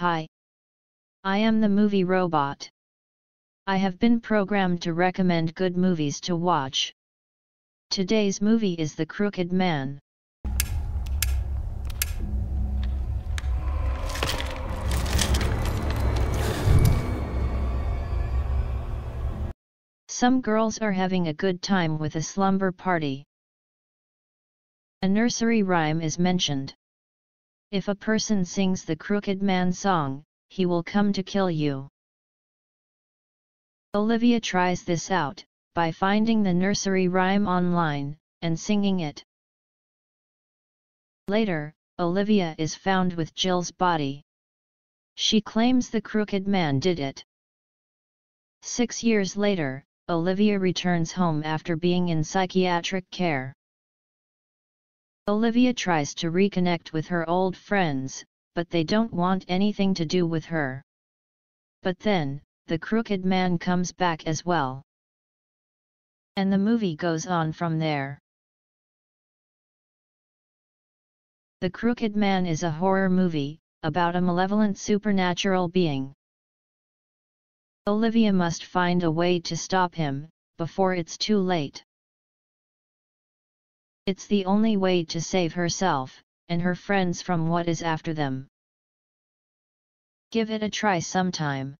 Hi. I am the movie robot. I have been programmed to recommend good movies to watch. Today's movie is The Crooked Man. Some girls are having a good time with a slumber party. A nursery rhyme is mentioned. If a person sings the Crooked Man song, he will come to kill you. Olivia tries this out, by finding the nursery rhyme online, and singing it. Later, Olivia is found with Jill's body. She claims the crooked man did it. Six years later, Olivia returns home after being in psychiatric care. Olivia tries to reconnect with her old friends, but they don't want anything to do with her. But then, the crooked man comes back as well. And the movie goes on from there. The Crooked Man is a horror movie, about a malevolent supernatural being. Olivia must find a way to stop him, before it's too late. It's the only way to save herself, and her friends from what is after them. Give it a try sometime.